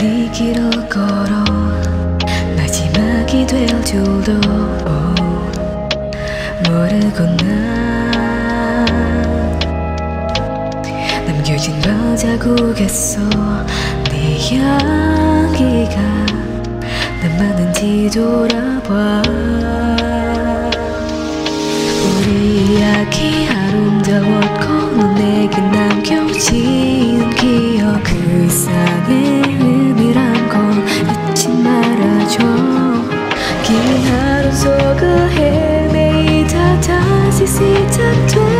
네 길을 걸어 마지막이 될 줄도 모르고 난 남겨진 바자국 에서네 향기가 남았는지 돌아봐. 다시 시작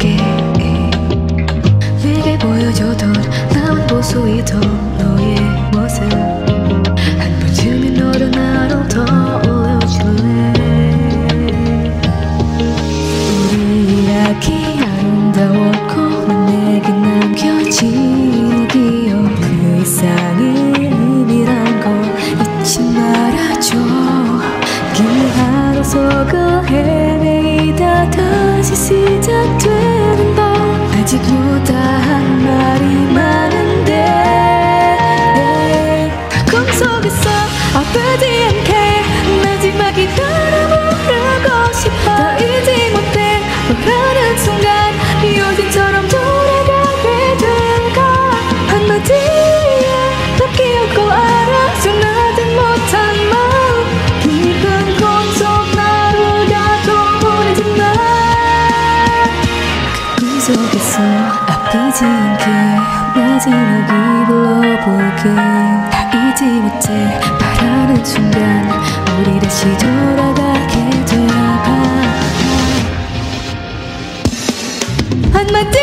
내게 나만 볼 수 있도록 너의 모습 한 번쯤은 너도 나로 떠올려줄래 우리 이야기 아름다웠고 넌 내게 남겨진 그 이상의 의미란 걸 잊지 말아줘. 긴 하루 속을 헤매이다 다시 시작되는 밤 아직 못다한 말이 많은데 꿈속에서 아프지 않게 마지막이 부르고 싶어. 더 잊지 못해 않게 마지막이 불러보게. 다 잊지 못해 바라는 순간 우리 다시 돌아가게 되어가 한마디